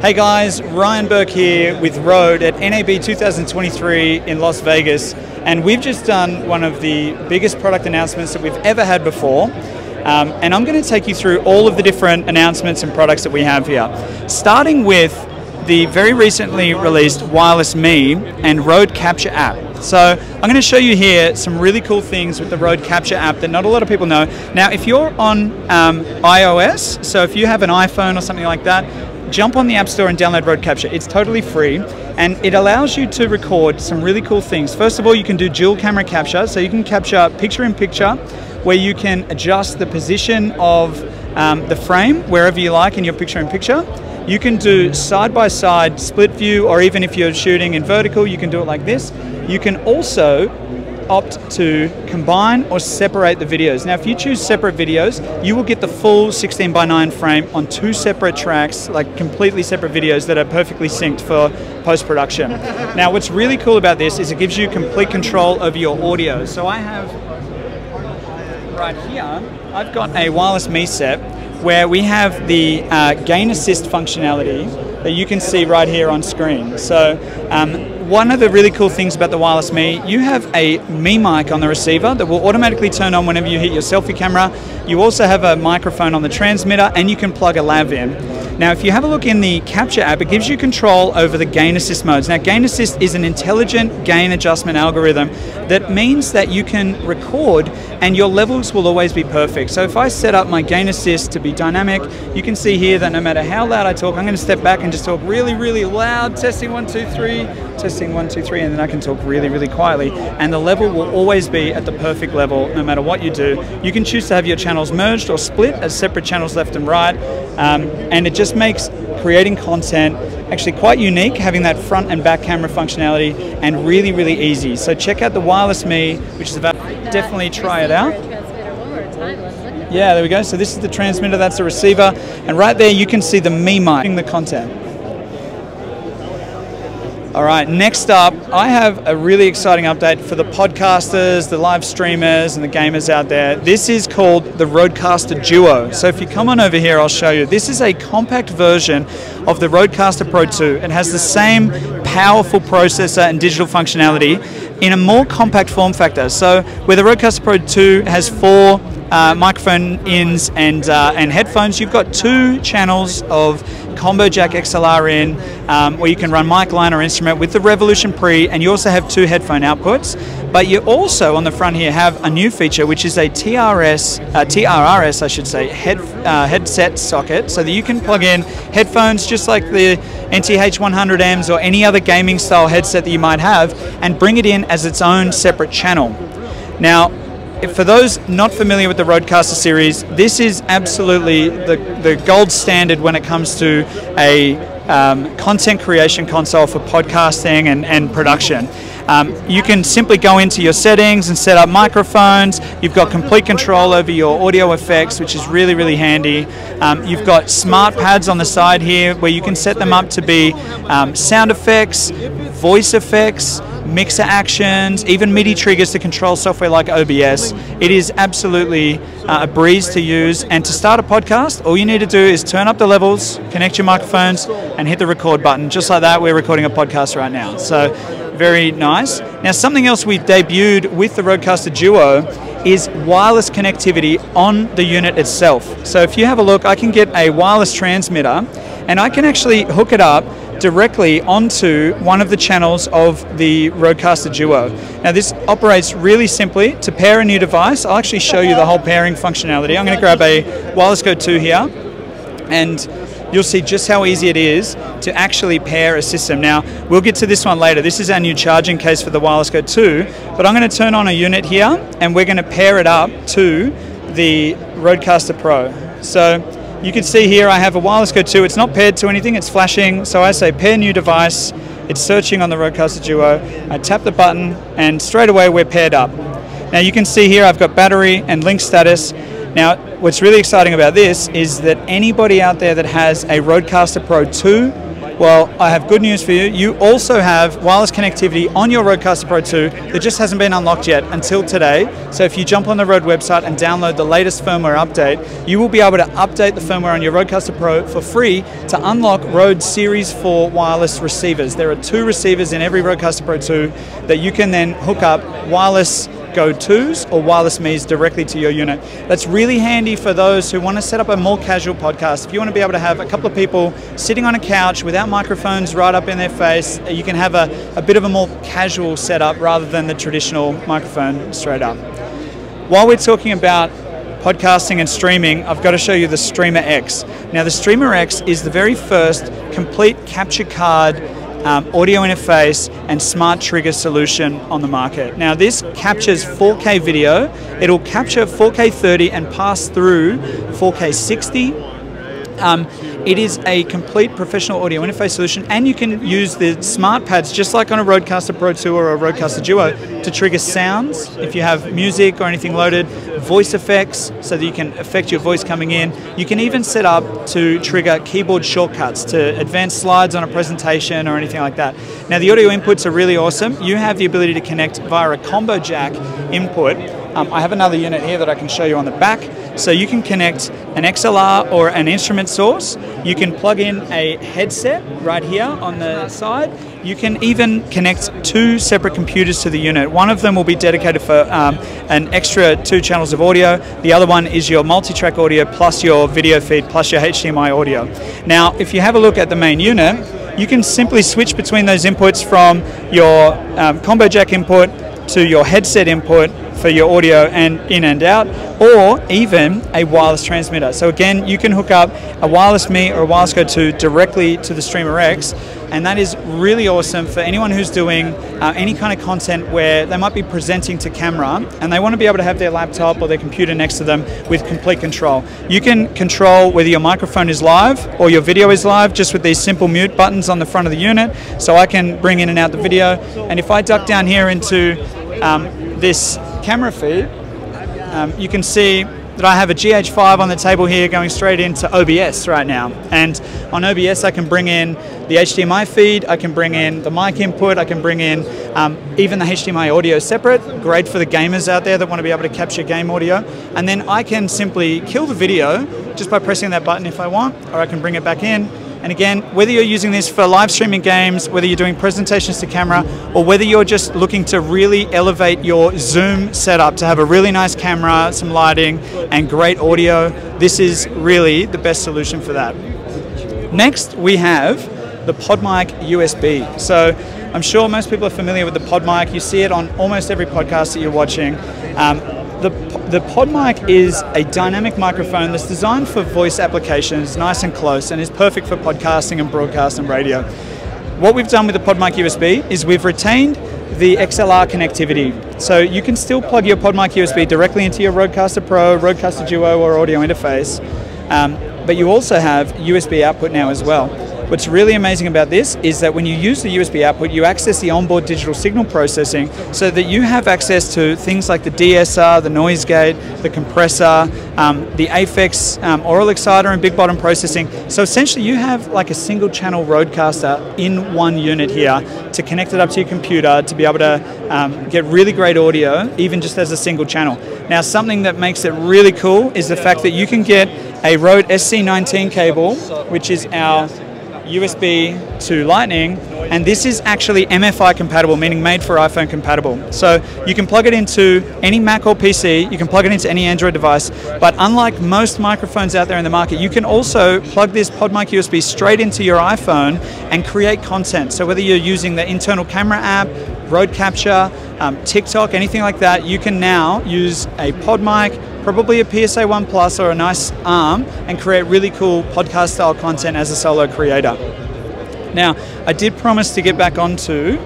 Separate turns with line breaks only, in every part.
Hey guys, Ryan Burke here with Rode at NAB 2023 in Las Vegas, and we've just done one of the biggest product announcements that we've ever had before. Um, and I'm going to take you through all of the different announcements and products that we have here, starting with the very recently released Wireless Me and Rode Capture app. So I'm going to show you here some really cool things with the Rode Capture app that not a lot of people know. Now, if you're on um, iOS, so if you have an iPhone or something like that, jump on the App Store and download Rode Capture. It's totally free and it allows you to record some really cool things. First of all, you can do dual camera capture, so you can capture picture in picture where you can adjust the position of um, the frame wherever you like in your picture in picture. You can do side by side split view, or even if you're shooting in vertical, you can do it like this. You can also opt to combine or separate the videos. Now, if you choose separate videos, you will get the full 16 by 9 frame on two separate tracks, like completely separate videos that are perfectly synced for post production. Now, what's really cool about this is it gives you complete control over your audio. So I have right here, I've got a wireless Me set where we have the uh, gain assist functionality that you can see right here on screen. So um, one of the really cool things about the Wireless Me, you have a Me mic on the receiver that will automatically turn on whenever you hit your selfie camera. You also have a microphone on the transmitter and you can plug a lav in. Now, if you have a look in the Capture app, it gives you control over the gain assist modes. Now, gain assist is an intelligent gain adjustment algorithm that means that you can record and your levels will always be perfect. So if I set up my gain assist to be dynamic, you can see here that no matter how loud I talk, I'm going to step back and just talk really, really loud, testing one, two, three, testing one, two, three, and then I can talk really, really quietly. And the level will always be at the perfect level no matter what you do. You can choose to have your channels merged or split as separate channels left and right. Um, and it just makes creating content actually quite unique, having that front and back camera functionality and really, really easy. So check out the Wireless Me, which is about, definitely try it out. Yeah, there we go. So this is the transmitter, that's the receiver, and right there you can see the Me mic, the content. All right, next up, I have a really exciting update for the podcasters, the live streamers, and the gamers out there. This is called the Rodecaster Duo. So if you come on over here, I'll show you. This is a compact version of the Rodecaster Pro 2. It has the same powerful processor and digital functionality in a more compact form factor. So where the Rodecaster Pro 2 has four uh, microphone ins and uh, and headphones. You've got two channels of combo jack XLR in, um, where you can run mic line or instrument with the Revolution Pre, and you also have two headphone outputs. But you also on the front here have a new feature, which is a TRS, uh, TRRS, I should say, head uh, headset socket, so that you can plug in headphones just like the NTH 100Ms or any other gaming style headset that you might have, and bring it in as its own separate channel. Now, for those not familiar with the Rodecaster series, this is absolutely the, the gold standard when it comes to a um, content creation console for podcasting and, and production. Um, you can simply go into your settings and set up microphones. You've got complete control over your audio effects, which is really, really handy. Um, you've got smart pads on the side here where you can set them up to be um, sound effects, voice effects, mixer actions, even MIDI triggers to control software like OBS. It is absolutely uh, a breeze to use. And to start a podcast, all you need to do is turn up the levels, connect your microphones, and hit the record button. Just like that, we're recording a podcast right now. So, very nice. Now, something else we debuted with the Rodecaster Duo is wireless connectivity on the unit itself. So, if you have a look, I can get a wireless transmitter and I can actually hook it up directly onto one of the channels of the Rodecaster Duo. Now this operates really simply. To pair a new device, I'll actually show you the whole pairing functionality. I'm going to grab a Wireless Go 2 here and you'll see just how easy it is to actually pair a system. Now, we'll get to this one later. This is our new charging case for the Wireless Go 2, but I'm going to turn on a unit here and we're going to pair it up to the Rodecaster Pro. So you can see here I have a Wireless Go 2. It's not paired to anything, it's flashing. So I say pair new device. It's searching on the Rodecaster Duo. I tap the button and straight away we're paired up. Now you can see here I've got battery and link status. Now what's really exciting about this is that anybody out there that has a Rodecaster Pro 2 Well, I have good news for you. You also have wireless connectivity on your Rodecaster Pro 2 that just hasn't been unlocked yet until today. So if you jump on the Rode website and download the latest firmware update, you will be able to update the firmware on your Rodecaster Pro for free to unlock Rode Series 4 wireless receivers. There are two receivers in every Rodecaster Pro 2 that you can then hook up wireless Go 2s or wireless Me's directly to your unit. That's really handy for those who want to set up a more casual podcast. If you want to be able to have a couple of people sitting on a couch without microphones right up in their face, you can have a, a bit of a more casual setup rather than the traditional microphone straight up. While we're talking about podcasting and streaming, I've got to show you the Streamer X. Now, the Streamer X is the very first complete capture card um, audio interface and smart trigger solution on the market. Now this captures 4K video, it'll capture 4K 30 and pass through 4K 60 um, it is a complete professional audio interface solution, and you can use the smart pads just like on a Rodecaster Pro 2 or a Rodecaster Duo to trigger sounds if you have music or anything loaded, voice effects so that you can affect your voice coming in. You can even set up to trigger keyboard shortcuts to advance slides on a presentation or anything like that. Now, the audio inputs are really awesome. You have the ability to connect via a combo jack input um, I have another unit here that I can show you on the back. So you can connect an XLR or an instrument source. You can plug in a headset right here on the side. You can even connect two separate computers to the unit. One of them will be dedicated for um, an extra two channels of audio. The other one is your multi-track audio plus your video feed plus your HDMI audio. Now, if you have a look at the main unit, you can simply switch between those inputs from your um, combo jack input to your headset input for your audio and in and out, or even a wireless transmitter. So again, you can hook up a wireless Me or a wireless Go 2 directly to the Streamer X, and that is really awesome for anyone who's doing uh, any kind of content where they might be presenting to camera and they want to be able to have their laptop or their computer next to them with complete control. You can control whether your microphone is live or your video is live just with these simple mute buttons on the front of the unit. So I can bring in and out the video, and if I duck down here into um, this camera feed, um, you can see that I have a GH5 on the table here going straight into OBS right now. And on OBS, I can bring in the HDMI feed, I can bring in the mic input, I can bring in um, even the HDMI audio separate. Great for the gamers out there that want to be able to capture game audio. And then I can simply kill the video just by pressing that button if I want, or I can bring it back in and again, whether you're using this for live streaming games, whether you're doing presentations to camera, or whether you're just looking to really elevate your Zoom setup to have a really nice camera, some lighting, and great audio, this is really the best solution for that. Next, we have the PodMic USB. So I'm sure most people are familiar with the PodMic. You see it on almost every podcast that you're watching. Um, the, the PodMic is a dynamic microphone that's designed for voice applications, nice and close, and is perfect for podcasting and broadcast and radio. What we've done with the PodMic USB is we've retained the XLR connectivity. So you can still plug your PodMic USB directly into your Rodecaster Pro, Rodecaster Duo, or audio interface, um, but you also have USB output now as well. What's really amazing about this is that when you use the USB output, you access the onboard digital signal processing so that you have access to things like the de-esser, the noise gate, the compressor, um, the Aphex um, aural exciter and big bottom processing. So essentially you have like a single channel Rodecaster in one unit here to connect it up to your computer to be able to um, get really great audio, even just as a single channel. Now something that makes it really cool is the fact that you can get a Rode SC19 cable, which is our USB to Lightning, and this is actually MFI compatible, meaning made for iPhone compatible. So you can plug it into any Mac or PC, you can plug it into any Android device, but unlike most microphones out there in the market, you can also plug this PodMic USB straight into your iPhone and create content. So whether you're using the internal camera app, Rode Capture, um, TikTok, anything like that, you can now use a pod mic, probably a PSA 1 Plus or a nice arm and create really cool podcast style content as a solo creator. Now, I did promise to get back onto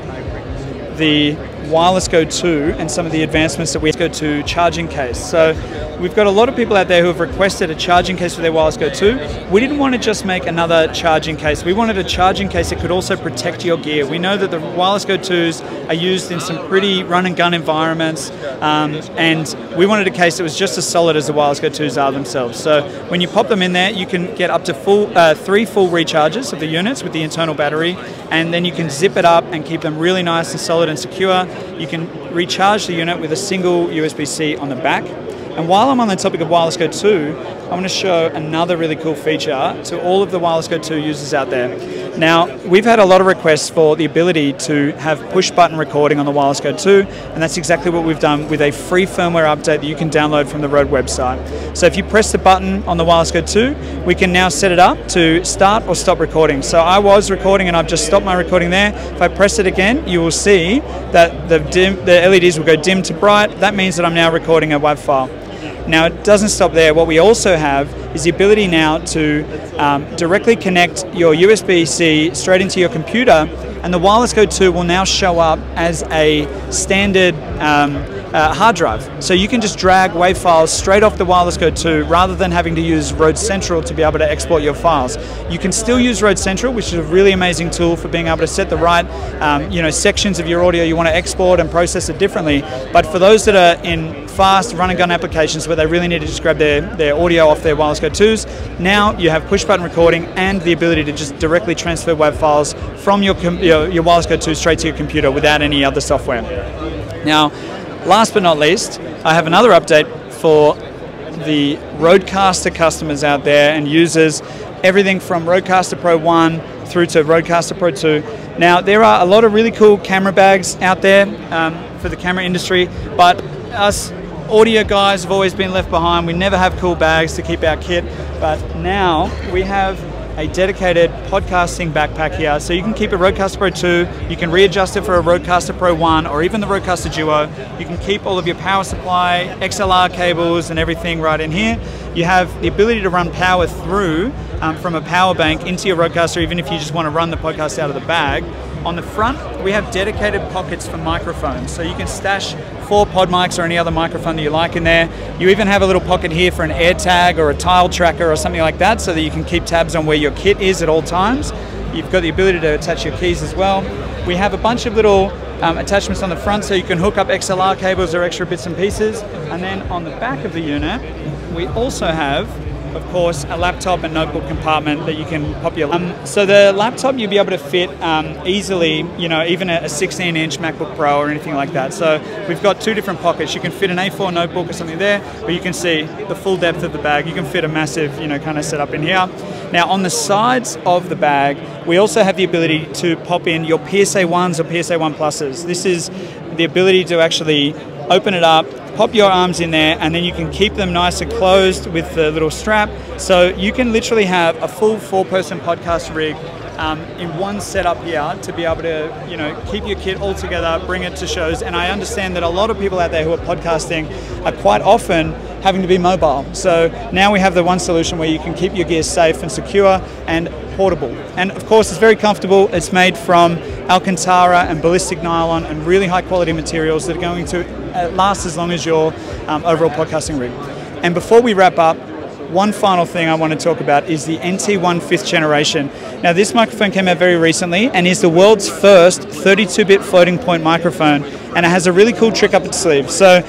the Wireless Go 2 and some of the advancements that we go to charging case. So we've got a lot of people out there who have requested a charging case for their Wireless Go 2. We didn't want to just make another charging case. We wanted a charging case that could also protect your gear. We know that the Wireless Go 2s are used in some pretty run and gun environments, um, and we wanted a case that was just as solid as the Wireless Go 2s are themselves. So when you pop them in there, you can get up to full uh, three full recharges of the units with the internal battery, and then you can zip it up and keep them really nice and solid and secure. You can recharge the unit with a single USB-C on the back. And while I'm on the topic of Wireless Go 2, I want to show another really cool feature to all of the Wireless Go 2 users out there. Now, we've had a lot of requests for the ability to have push button recording on the Wireless Go 2, and that's exactly what we've done with a free firmware update that you can download from the Rode website. So if you press the button on the Wireless Go 2, we can now set it up to start or stop recording. So I was recording and I've just stopped my recording there. If I press it again, you will see that the, dim, the LEDs will go dim to bright. That means that I'm now recording a WAV file. Now it doesn't stop there. What we also have is the ability now to um, directly connect your USB-C straight into your computer and the Wireless Go 2 will now show up as a standard um, uh, hard drive. So you can just drag WAV files straight off the Wireless Go 2 rather than having to use Rode Central to be able to export your files. You can still use Rode Central, which is a really amazing tool for being able to set the right um, you know, sections of your audio you want to export and process it differently. But for those that are in fast run and gun applications where they really need to just grab their, their audio off their Wireless Go 2s, now you have push button recording and the ability to just directly transfer WAV files from your, your, your Wireless Go 2 straight to your computer without any other software. Now, last but not least, I have another update for the Rodecaster customers out there and users, everything from Rodecaster Pro 1 through to Rodecaster Pro 2. Now, there are a lot of really cool camera bags out there um, for the camera industry, but us audio guys have always been left behind. We never have cool bags to keep our kit, but now we have a dedicated podcasting backpack here. So you can keep a Rodecaster Pro 2, you can readjust it for a Rodecaster Pro 1 or even the Rodecaster Duo. You can keep all of your power supply, XLR cables and everything right in here. You have the ability to run power through um, from a power bank into your Rodecaster even if you just want to run the podcast out of the bag. On the front, we have dedicated pockets for microphones. So you can stash four pod mics or any other microphone that you like in there. You even have a little pocket here for an AirTag or a tile tracker or something like that so that you can keep tabs on where your kit is at all times. You've got the ability to attach your keys as well. We have a bunch of little um, attachments on the front so you can hook up XLR cables or extra bits and pieces. And then on the back of the unit, we also have of course, a laptop and notebook compartment that you can pop your. Um, so the laptop you'll be able to fit um, easily, you know, even a 16-inch MacBook Pro or anything like that. So we've got two different pockets. You can fit an A4 notebook or something there, but you can see the full depth of the bag. You can fit a massive, you know, kind of setup in here. Now on the sides of the bag, we also have the ability to pop in your PSA 1s or PSA 1 pluses. This is the ability to actually open it up, pop your arms in there, and then you can keep them nice and closed with the little strap. So you can literally have a full four-person podcast rig um, in one setup here to be able to, you know, keep your kit all together, bring it to shows. And I understand that a lot of people out there who are podcasting are quite often having to be mobile. So now we have the one solution where you can keep your gear safe and secure and portable. And of course, it's very comfortable. It's made from Alcantara and ballistic nylon and really high quality materials that are going to uh, last as long as your um, overall podcasting rig. And before we wrap up, one final thing I want to talk about is the NT1 fifth generation. Now, this microphone came out very recently and is the world's first 32 bit floating point microphone, and it has a really cool trick up its sleeve. So,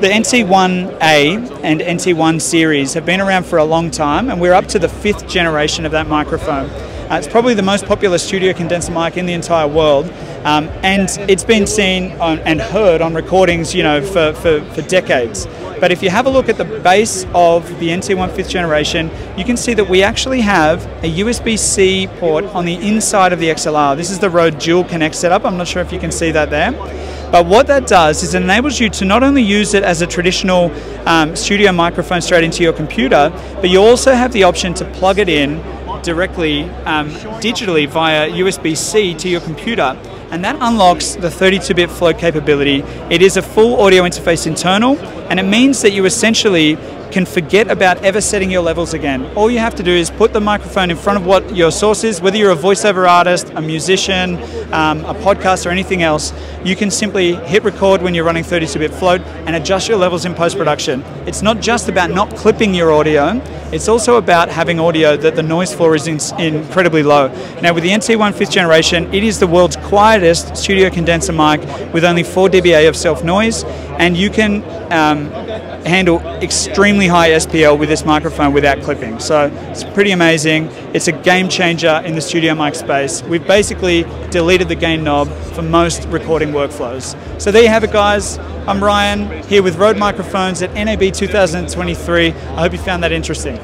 the NT1A and NT1 series have been around for a long time, and we're up to the fifth generation of that microphone. Uh, it's probably the most popular studio condenser mic in the entire world, um, and it's been seen on, and heard on recordings, you know, for, for, for decades. But if you have a look at the base of the NT1 fifth generation, you can see that we actually have a USB-C port on the inside of the XLR. This is the Rode Dual Connect setup. I'm not sure if you can see that there. But what that does is it enables you to not only use it as a traditional um, studio microphone straight into your computer, but you also have the option to plug it in directly um, digitally via USB-C to your computer and that unlocks the 32-bit float capability. It is a full audio interface internal and it means that you essentially can forget about ever setting your levels again. All you have to do is put the microphone in front of what your source is, whether you're a voiceover artist, a musician, um, a podcast, or anything else. You can simply hit record when you're running 32-bit float and adjust your levels in post-production. It's not just about not clipping your audio, it's also about having audio that the noise floor is in, incredibly low. Now with the NT1 5th generation, it is the world's quietest studio condenser mic with only 4 dBA of self-noise and you can um, handle extremely high SPL with this microphone without clipping. So it's pretty amazing. It's a game changer in the studio mic space. We've basically deleted the gain knob for most recording workflows. So there you have it guys. I'm Ryan here with Rode Microphones at NAB 2023. I hope you found that interesting.